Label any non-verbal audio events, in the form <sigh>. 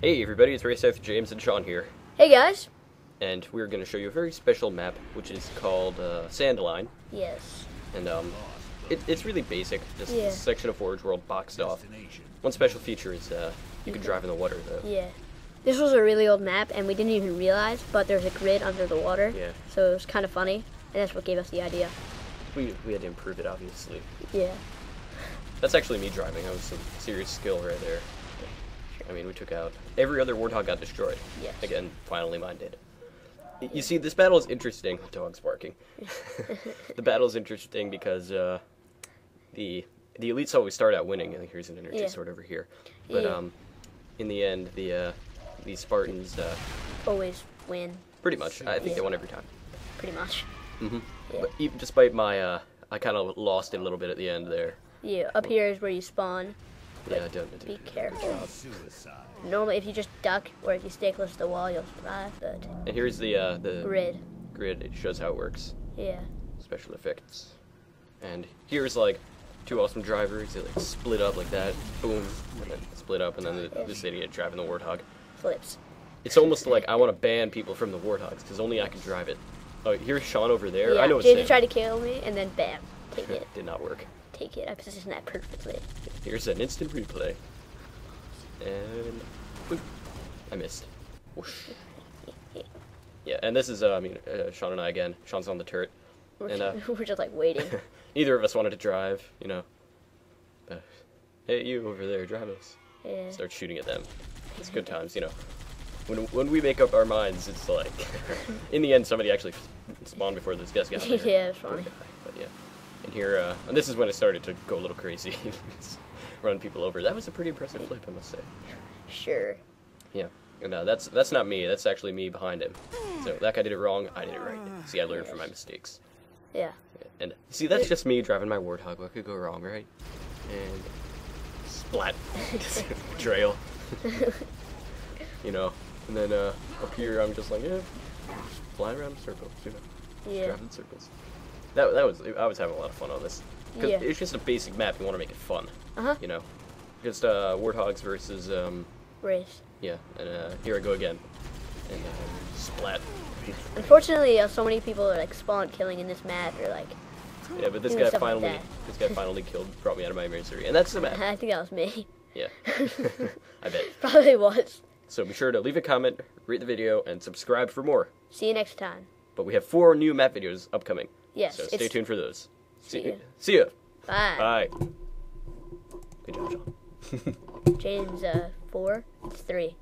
Hey everybody, it's Rascythe James and Sean here, Hey guys. and we're going to show you a very special map, which is called uh, Sandline, Yes. and um, it, it's really basic, just Yeah. a section of Forge World boxed off. One special feature is uh, you can drive in the water, though. Yeah. This was a really old map, and we didn't even realize, but there's a grid under the water. Yeah. So it was kind of funny, and that's what gave us the idea. We, we had to improve it, obviously. Yeah. That's actually me driving, that was some serious skill right there. I mean, we took out, every other Warthog got destroyed. Yes. Again, finally mine did. You see, this battle is interesting. <laughs> Dog's barking. <laughs> the battle is interesting because uh, the the elites always start out winning. And here's an energy Yeah. sword over here, but Yeah. um, in the end, the uh, the Spartans uh, Always win, pretty much. I think Yeah. they won every time. pretty much. hmm Yeah. But even despite my, uh, I kind of lost it a little bit at the end there. Yeah. Up here is where you spawn. Yeah, I don't. Be careful. Normally, if you just duck or if you stay close to the wall, you'll survive. But And here's the uh, the grid. grid. It shows how it works. Yeah. special effects. And here's like two awesome drivers. They like split up like that, boom, and then split up, and then the, this idiot driving the Warthog. Flips. It's almost like I want to ban people from the Warthogs because only I can drive it. Oh, here's Sean over there. Yeah. I know it's James him. tried to kill me, and then bam, take <laughs> it, Did not work. take it. I positioned that perfectly. Here's an instant replay. And I missed. Whoosh. <laughs> Yeah, and this is uh, I mean uh, Sean and I again. Sean's on the turret. We're, And, uh, <laughs> we're just like waiting. Neither of us wanted to drive, you know. Hey, you over there, drive us. Yeah. start shooting at them. It's good times, you know. When when we make up our minds, it's like, <laughs> in the end, somebody actually spawned before this guys got there. yeah, it's funny. But yeah, and here, uh, and this is when it started to go a little crazy, <laughs> run people over. That was a pretty impressive flip, I must say. Sure. Yeah, and uh, that's that's not me. That's actually me behind him. So that guy did it wrong. I did it right. See, I learned from my mistakes. Yeah. And see, that's just me driving my Warthog. What could go wrong, right? And splat, <laughs> betrayal. you know. And then uh, up here, I'm just like, yeah, flying around in circles, you know, Yeah. driving in circles. That that was I was having a lot of fun on this. 'Cause Yeah. it's just a basic map. You want to make it fun, Uh huh. you know. Just uh, Warthogs versus um, Wraiths. yeah. And uh, here I go again. And uh, splat. Unfortunately, uh, so many people are like spawn killing in this map. Or like, Yeah, but this guy stuff like finally, this guy finally killed, brought me out of my misery, and that's the map. <laughs> I think that was me. Yeah, <laughs> <laughs> I bet. Probably was. So be sure to leave a comment, rate the video, and subscribe for more. See you next time. But we have four new map videos upcoming. Yes. So stay tuned for those. See ya. See ya. Bye. Bye. Good job, John. <laughs> James, uh, four. It's three.